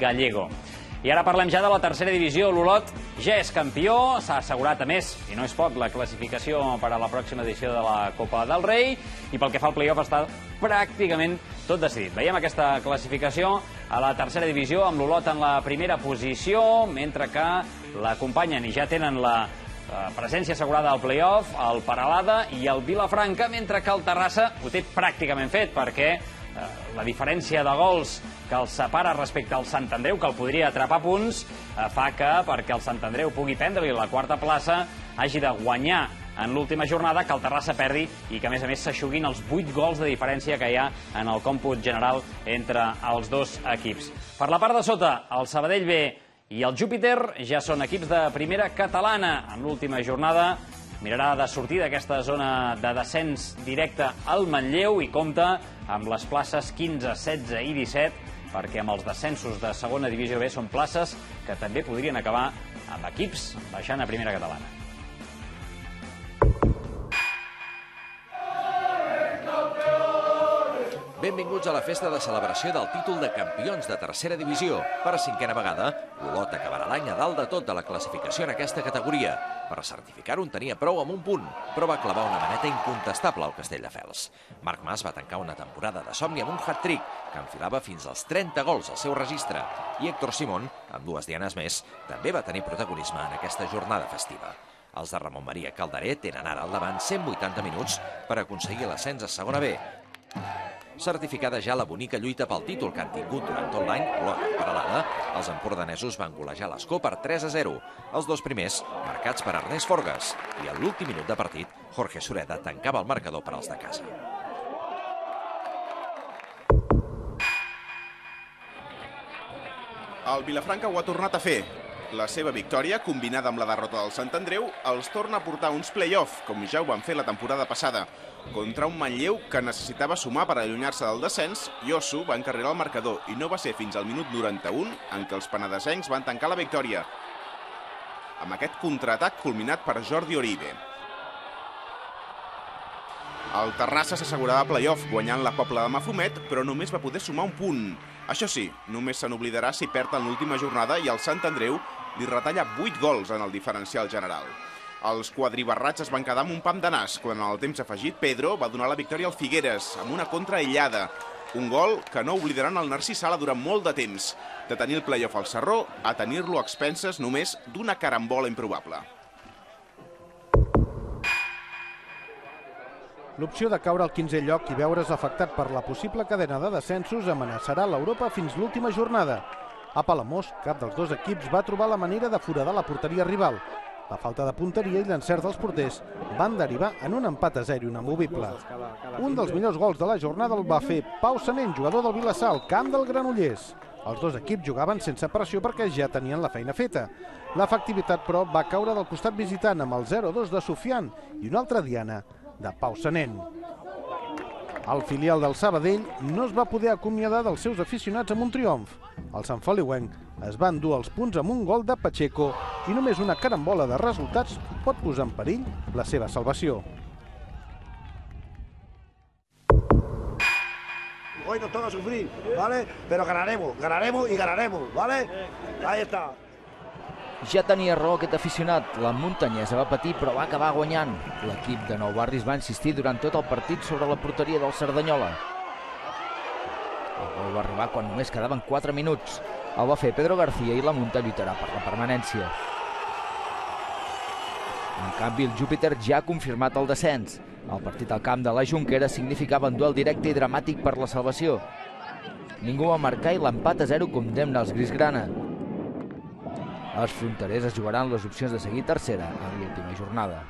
gallego. I ara parlem ja de la tercera divisió. L'Olot ja és campió, s'ha assegurat a més, i no és poc, la classificació per a la pròxima edició de la Copa del Rei, i pel que fa al playoff està pràcticament tot decidit. Veiem aquesta classificació a la tercera divisió amb l'Olot en la primera posició, mentre que l'acompanyen i ja tenen la eh, presència assegurada al playoff, el Paralada i el Vilafranca, mentre que el Terrassa ho té pràcticament fet, perquè la diferència de gols que el separa respecte al Sant Andreu, que el podria atrapar punts, eh, fa que, perquè el Sant Andreu pugui prendre-li la quarta plaça, hagi de guanyar en l'última jornada, que el Terrassa perdi i que, a més a més, s'aixuguin els 8 gols de diferència que hi ha en el còmput general entre els dos equips. Per la part de sota, el Sabadell B i el Júpiter ja són equips de primera catalana. En l'última jornada mirarà de sortir d'aquesta zona de descens directe al Manlleu i compta amb les places 15, 16 i 17 perquè amb els descensos de segona divisió B són places que també podrien acabar amb equips baixant a primera catalana. Benvinguts a la festa de celebració del títol de campions de tercera divisió. Per cinquena vegada, l'Olot acabarà l'any a dalt de tot de la classificació en aquesta categoria. Per certificar-ho en tenia prou amb un punt, però va clavar una maneta incontestable al Castelldefels. Marc Mas va tancar una temporada de somni amb un hat-trick que enfilava fins als 30 gols al seu registre. I Héctor Simón, amb dues dianes més, també va tenir protagonisme en aquesta jornada festiva. Els de Ramon Maria Calderé tenen ara al davant 180 minuts per aconseguir l'ascens a segona B certificada ja la bonica lluita pel títol que han tingut durant tot l'any Olot i Paralada, els empordanesos van golejar l'Escó per 3 a 0. Els dos primers, marcats per Ernest Forgas, i a l'últim minut de partit, Jorge Sureda tancava el marcador per als de casa. El Vilafranca ho ha tornat a fer. La seva victòria, combinada amb la derrota del Sant Andreu, els torna a portar uns play-off, com ja ho van fer la temporada passada. Contra un Manlleu que necessitava sumar per allunyar-se del descens, Iosu va encarregar el marcador i no va ser fins al minut 91 en què els penedesencs van tancar la victòria. Amb aquest contraatac culminat per Jordi Oribe. El Terrassa s'assegurava playoff guanyant la Pobla de Mafumet, però només va poder sumar un punt. Això sí, només se n'oblidarà si perd en l'última jornada i el Sant Andreu li retalla 8 gols en el diferencial general. Els quadribarrats es van quedar amb un pam de nas quan en el temps afegit Pedro va donar la victòria al Figueres amb una contra aïllada. Un gol que no oblidaran el Narcís Sala durant molt de temps, de tenir el playoff al Serró a tenir-lo a expenses només d'una carambola improbable. L'opció de caure al 15è lloc i veure's afectat per la possible cadena de descensos amenaçarà l'Europa fins l'última jornada. A Palamós, cap dels dos equips va trobar la manera de foradar la porteria rival. La falta de punteria i l'encert dels porters van derivar en un empat a zero inamovible. Un dels millors gols de la jornada el va fer Pau Sanent, jugador del Vilassar, al camp del Granollers. Els dos equips jugaven sense pressió perquè ja tenien la feina feta. L'efectivitat, però, va caure del costat visitant amb el 0-2 de Sofian i una altra diana de Pau Sanent. El filial del Sabadell no es va poder acomiadar dels seus aficionats amb un triomf. El Sant Feliuenc es van dur els punts amb un gol de Pacheco i només una carambola de resultats pot posar en perill la seva salvació. Hoy nos toca sufrir, ¿vale? Pero ganaremos, ganaremos y ganaremos, ¿vale? Ahí está. Ja tenia raó aquest aficionat. La muntanyesa va patir però va acabar guanyant. L'equip de Nou Barris va insistir durant tot el partit sobre la porteria del Cerdanyola. El gol va arribar quan només quedaven 4 minuts. El va fer Pedro García i la Munta lluitarà per la permanència. En canvi, el Júpiter ja ha confirmat el descens. El partit al camp de la Junquera significava un duel directe i dramàtic per la salvació. Ningú va marcar i l'empat a 0 condemna els Grisgrana. Els fronterers es jugaran les opcions de seguir tercera en l'última jornada.